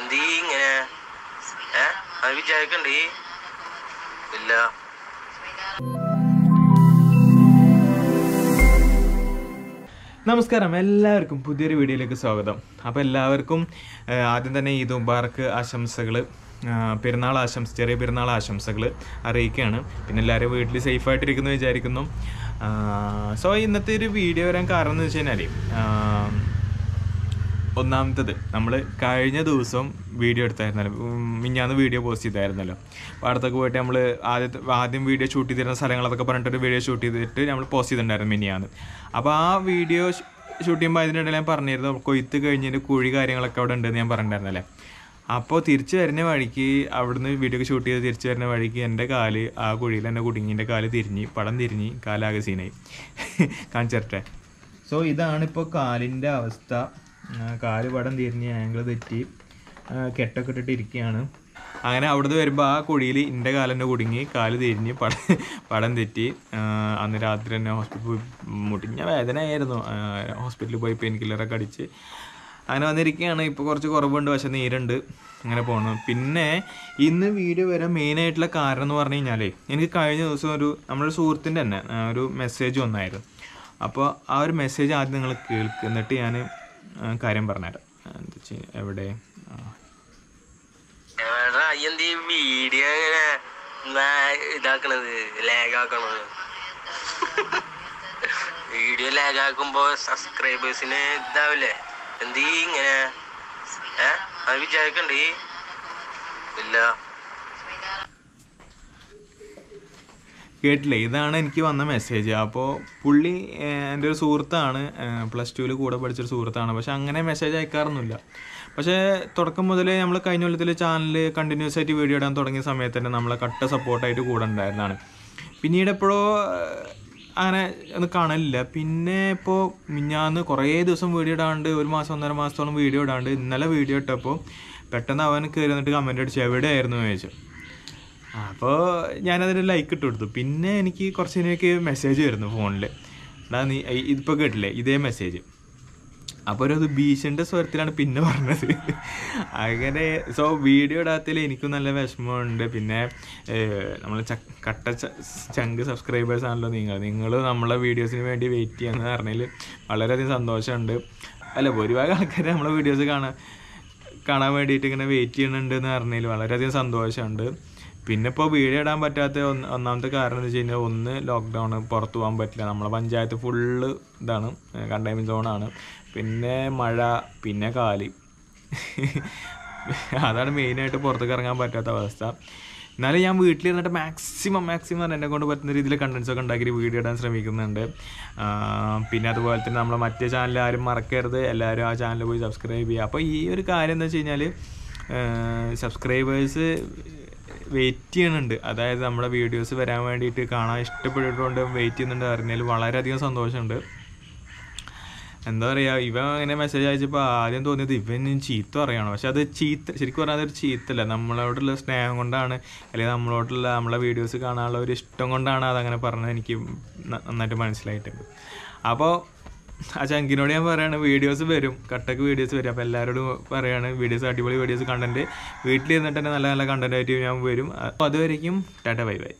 എന്തീ ഇങ്ങനെ? ഏ? അത് വിചാരിക്കണ്ടേ? ഇല്ല. നമസ്കാരം. എല്ലാവർക്കും പുതിയൊരു വീഡിയോയിലേക്ക് സ്വാഗതം. അപ്പോൾ എല്ലാവർക്കും ആദ്യം തന്നെ ഈ ദുബാർക്ക് ആശംസകൾ പെരുന്നാൾ ആശംസ ചെറിയ പെരുന്നാൾ ആശംസകൾ അറിയിക്കുകയാണ്. പിന്നെ എല്ലാവരും വീട്ടിൽ സേഫായിട്ടിരിക്കുന്നു വിചാരിക്കുന്നു. സോ ഇന്നത്തെ ഒരു വീഡിയോ വരാൻ കാരണം എന്ന് വെച്ച് കഴിഞ്ഞാൽ ഒന്നാമത്തത് നമ്മൾ കഴിഞ്ഞ ദിവസം വീഡിയോ എടുത്തായിരുന്നല്ലോ. മിഞ്ഞാന്ന് വീഡിയോ പോസ്റ്റ് ചെയ്തായിരുന്നല്ലോ. അപ്പോൾ അടുത്തൊക്കെ പോയിട്ട് നമ്മൾ ആദ്യത്തെ ആദ്യം വീഡിയോ ഷൂട്ട് ചെയ്തിരുന്ന സ്ഥലങ്ങളൊക്കെ പറഞ്ഞിട്ടൊരു വീഡിയോ ഷൂട്ട് ചെയ്തിട്ട് നമ്മൾ പോസ്റ്റ് ചെയ്തിട്ടുണ്ടായിരുന്നു മിനിയാന്ന്. അപ്പോൾ ആ വീഡിയോ ഷൂട്ട് ചെയ്യുമ്പോൾ അതിനിടയിൽ ഞാൻ പറഞ്ഞിരുന്നു കൊയ്ത്ത് കഴിഞ്ഞതിന്റെ കുഴി കാര്യങ്ങളൊക്കെ അവിടെ ഉണ്ടെന്ന് ഞാൻ പറഞ്ഞിട്ടുണ്ടായിരുന്നല്ലേ. അപ്പോൾ തിരിച്ചു വരുന്ന വഴിക്ക് അവിടുന്ന് വീഡിയോ ഷൂട്ട് ചെയ്ത് തിരിച്ചു വരുന്ന വഴിക്ക് എന്റെ കാൽ ആ കുഴിയിൽ എന്റെ കുടുങ്ങിന്റെ കാൽ തിരിഞ്ഞ് പടം തിരിഞ്ഞ് കാലാകെ സീനായി. കാണിച്ചിട്ടെ സോ ഇതാണിപ്പോൾ കാലിന്റെ അവസ്ഥ. കാൽ പടം തിരിഞ്ഞ് ആംഗിൾ തെറ്റി കെട്ടൊക്കെ ഇട്ടിട്ട് ഇരിക്കുകയാണ്. അങ്ങനെ അവിടുന്ന് വരുമ്പോൾ ആ കുഴിയിൽ എന്റെ കാലിന്റെ കുടുങ്ങി കാൽ തിരിഞ്ഞ് പട പടം തെറ്റി. അന്ന് രാത്രി തന്നെ ഹോസ്പിറ്റലിൽ പോയി മുട്ടിഞ്ഞ വേദനയായിരുന്നു. ഹോസ്പിറ്റലിൽ പോയി പെയിൻ കില്ലറൊക്കെ അടിച്ച്. അങ്ങനെ വന്നിരിക്കുകയാണ്. ഇപ്പോൾ കുറച്ച് കുറവുണ്ട് പക്ഷേ നീരുണ്ട്. അങ്ങനെ പോകണം പിന്നെ ഇന്ന് വീഡിയോ വരാൻ മെയിനായിട്ടുള്ള കാരണം എന്ന് പറഞ്ഞു കഴിഞ്ഞാലേ എനിക്ക് കഴിഞ്ഞ ദിവസം ഒരു നമ്മുടെ സുഹൃത്തിന്റെ തന്നെ ഒരു മെസ്സേജ് വന്നായിരുന്നു. അപ്പോൾ ആ ഒരു മെസ്സേജ് ആദ്യം നിങ്ങൾ കേൾക്കുന്നിട്ട് ഞാൻ കാര്യം പറഞ്ഞുതരാം എവിടെ? വീഡിയോ ലാഗ് ആക്കുമ്പോ വീഡിയോ സബ്സ്ക്രൈബേഴ്സിന് ഇതാവില്ലേ? എന്തീ ഇങ്ങനെ ഏ? അത് വിചാരിക്കണ്ടേ ഇല്ല. കേട്ടില്ലേ. ഇതാണ് എനിക്ക് വന്ന മെസ്സേജ് അപ്പോൾ പുള്ളി എന്റെ ഒരു സുഹൃത്താണ്. പ്ലസ് ടുവിൽ കൂടെ പഠിച്ചൊരു സുഹൃത്താണ്. പക്ഷെ അങ്ങനെ മെസ്സേജ് അയക്കാറൊന്നുമില്ല. പക്ഷേ തുടക്കം മുതലേ നമ്മൾ കഴിഞ്ഞ കൊല്ലത്തിൽ ചാനൽ കണ്ടിന്യൂസ് ആയിട്ട് വീഡിയോ ഇടാൻ തുടങ്ങിയ സമയത്ത് തന്നെ നമ്മളെ കട്ട സപ്പോർട്ടായിട്ട് കൂടെ ഉണ്ടായിരുന്നതാണ്. പിന്നീട് എപ്പോഴോ അങ്ങനെ ഒന്ന് കാണലില്ല. പിന്നെ ഇപ്പോൾ മിഞ്ഞാന്ന് കുറേ ദിവസം വീഡിയോ ഇടാണ്ട് ഒരു മാസം ഒന്നര മാസത്തോളം വീഡിയോ ഇടാണ്ട് ഇന്നലെ വീഡിയോ ഇട്ടപ്പോൾ പെട്ടെന്ന് അവൻ കയറി വന്നിട്ട് കമന്റ് അടിച്ചു എവിടെയായിരുന്നു? ചോദിച്ചു. അപ്പോൾ ഞാനതിന് ലൈക്ക് ഇട്ട് കൊടുത്തു. പിന്നെ എനിക്ക് കുറച്ച് കഴിഞ്ഞൊക്കെ മെസ്സേജ് വരുന്നു ഫോണിൽ എടാ നീ ഇതിപ്പോൾ കേട്ടില്ലേ? ഇതേ മെസ്സേജ് അപ്പോൾ ഒരു ഭീഷണിന്റെ സ്വരത്തിലാണ് പിന്നെ പറഞ്ഞത്. അങ്ങനെ സോ വീഡിയോ ഇടാത്തതിൽ എനിക്കും നല്ല വിഷമമുണ്ട്. പിന്നെ നമ്മൾ കട്ട ചങ്ക് സബ്സ്ക്രൈബേഴ്സ് ആണല്ലോ നിങ്ങൾ. നിങ്ങൾ നമ്മളെ വീഡിയോസിന് വേണ്ടി വെയിറ്റ് ചെയ്യാന്ന് പറഞ്ഞതിൽ വളരെയധികം സന്തോഷമുണ്ട്. അല്ല ഭൂരിഭാഗം ആൾക്കാർ നമ്മളെ വീഡിയോസ് കാണാൻ കാണാൻ വേണ്ടിയിട്ട് ഇങ്ങനെ വെയിറ്റ് ചെയ്യുന്നുണ്ട് എന്ന് പറഞ്ഞതിൽ വളരെയധികം സന്തോഷമുണ്ട്. പിന്നെ ഇപ്പോൾ വീഡിയോ ഇടാൻ പറ്റാത്ത ഒന്ന് ഒന്നാമത്തെ കാരണം എന്ന് വെച്ച് കഴിഞ്ഞാൽ ഒന്ന് ലോക്ക്ഡൗൺ പുറത്ത് പോകാൻ പറ്റില്ല. നമ്മളെ പഞ്ചായത്ത് ഫുള്ള് ഇതാണ് കണ്ടെയ്ൻമെന്റ് സോണാണ് പിന്നെ മഴ പിന്നെ കാലി. അതാണ് മെയിനായിട്ട് പുറത്തേക്ക് ഇറങ്ങാൻ പറ്റാത്ത അവസ്ഥ. എന്നാലും ഞാൻ വീട്ടിലിരുന്നിട്ട് മാക്സിമം മാക്സിമം എന്നെ കൊണ്ട് പറ്റുന്ന രീതിയിൽ കണ്ടൻസ് ഒക്കെ ഉണ്ടാക്കി വീഡിയോ ഇടാൻ ശ്രമിക്കുന്നുണ്ട്. പിന്നെ അതുപോലെ തന്നെ നമ്മളെ മറ്റേ ചാനൽ ആരും മറക്കരുത്. എല്ലാവരും ആ ചാനൽ പോയി സബ്സ്ക്രൈബ് ചെയ്യുക. അപ്പോൾ ഈ ഒരു കാര്യം എന്താ വെച്ച് കഴിഞ്ഞാൽ സബ്സ്ക്രൈബേഴ്സ് വെയിറ്റ് ചെയ്യുന്നുണ്ട്. അതായത് നമ്മുടെ വീഡിയോസ് വരാൻ വേണ്ടിയിട്ട് കാണാൻ ഇഷ്ടപ്പെട്ടിട്ടുണ്ട് വെയിറ്റ് ചെയ്യുന്നുണ്ട് അറിഞ്ഞാൽ വളരെയധികം സന്തോഷമുണ്ട്. എന്താ പറയുക ഇവൻ ഇങ്ങനെ മെസ്സേജ് അയച്ചപ്പോൾ ആദ്യം തോന്നിയത് ഇവൻ ചീത്ത പറയുകയാണ് പക്ഷെ അത് ചീത്ത ശരിക്കും പറഞ്ഞാൽ അതൊരു ചീത്തല്ല നമ്മളോടുള്ള സ്നേഹം കൊണ്ടാണ് അല്ലെങ്കിൽ നമ്മളോടുള്ള നമ്മളെ വീഡിയോസ് കാണാനുള്ള ഒരു ഇഷ്ടം കൊണ്ടാണ് അതങ്ങനെ പറഞ്ഞത് എനിക്ക് നന്നായിട്ട് മനസ്സിലായിട്ടുണ്ട്. അപ്പോൾ ആ ചങ്കിനോട് ഞാൻ പറയാണ് വീഡിയോസ് വരും. കട്ടക്ക് വീഡിയോസ് വരും. അപ്പോൾ എല്ലാവരോടും പറയാണ് വീഡിയോസ് അടിപൊളി വീഡിയോസ് കണ്ടന്റ് വീട്ടിലിരുന്നിട്ട് തന്നെ നല്ല നല്ല കണ്ടന്റായിട്ട് ഞാൻ വരും. അപ്പോൾ അതുവരേക്കും ടാറ്റ ബൈ ബൈ.